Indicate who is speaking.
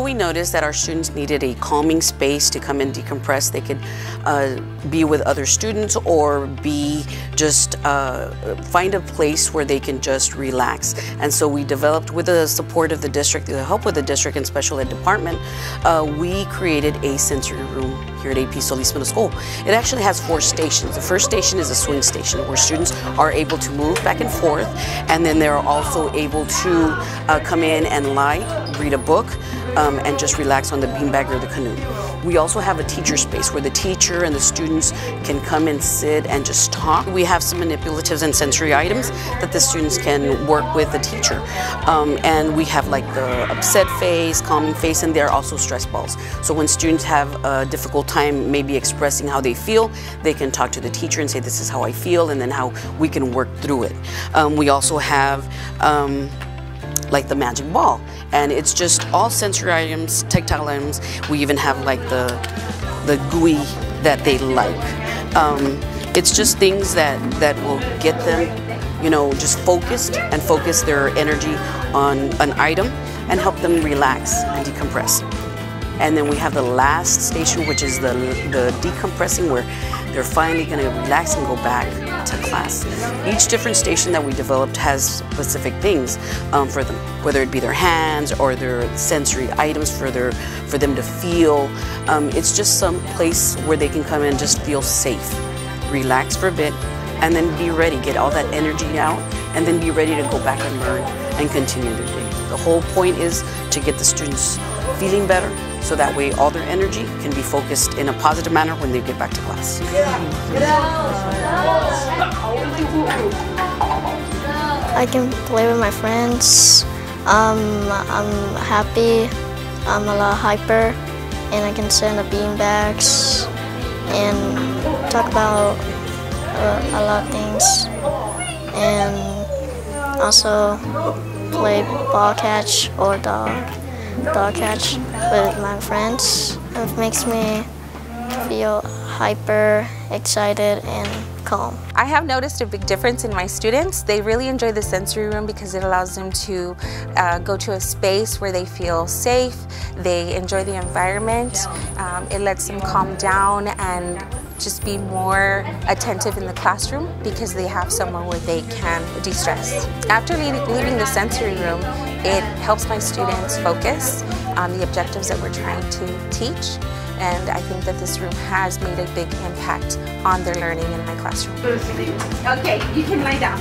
Speaker 1: We noticed that our students needed a calming space to come and decompress. They could uh, be with other students or be just uh, find a place where they can just relax. And so we developed with the support of the district, the help with the district and special ed department, uh, we created a sensory room here at AP Solis Middle School. It actually has four stations. The first station is a swing station where students are able to move back and forth and then they're also able to uh, come in and lie, read a book, um, and just relax on the beanbag or the canoe. We also have a teacher space where the teacher and the students can come and sit and just talk. We have some manipulatives and sensory items that the students can work with the teacher. Um, and we have like the upset face, calming face, and there are also stress balls. So when students have a difficult time maybe expressing how they feel, they can talk to the teacher and say, this is how I feel, and then how we can work through it. Um, we also have um, like the magic ball. And it's just all sensory items, tactile items. We even have like the, the gooey that they like. Um, it's just things that, that will get them, you know, just focused and focus their energy on an item and help them relax and decompress. And then we have the last station, which is the, the decompressing, where they're finally going to relax and go back to class. Each different station that we developed has specific things um, for them, whether it be their hands or their sensory items for, their, for them to feel. Um, it's just some place where they can come and just feel safe, relax for a bit, and then be ready, get all that energy out, and then be ready to go back and learn and continue their day. The whole point is to get the students feeling better so that way all their energy can be focused in a positive manner when they get back to class.
Speaker 2: I can play with my friends. Um, I'm happy. I'm a lot hyper, and I can in the beanbags and talk about a lot of things, and also play ball catch or dog dog catch with my friends. It makes me feel hyper excited and calm.
Speaker 3: I have noticed a big difference in my students. They really enjoy the sensory room because it allows them to uh, go to a space where they feel safe, they enjoy the environment, um, it lets them calm down and just be more attentive in the classroom because they have someone where they can de-stress. After leaving the sensory room, it helps my students focus on the objectives that we're trying to teach and I think that this room has made a big impact on their learning in my classroom.
Speaker 4: Okay, you can lie down.